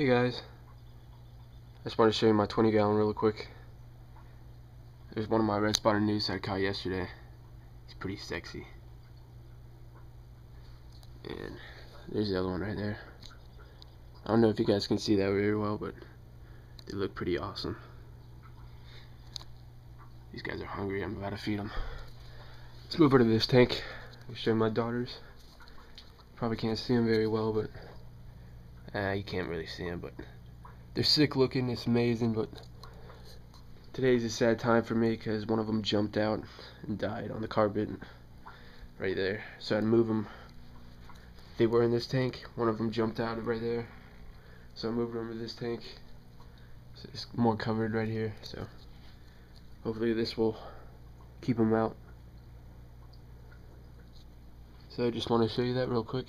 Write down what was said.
Hey guys, I just wanted to show you my 20 gallon real quick. There's one of my red spotted newts that I caught yesterday. It's pretty sexy. And there's the other one right there. I don't know if you guys can see that very well, but they look pretty awesome. These guys are hungry. I'm about to feed them. Let's move over to this tank. I'll show my darters. Probably can't see them very well, but uh, you can't really see them, but they're sick looking. It's amazing, but today's a sad time for me because one of them jumped out and died on the carpet right there. So I'd move them. They were in this tank. One of them jumped out right there. So I moved them to this tank. So it's more covered right here. So hopefully this will keep them out. So I just want to show you that real quick.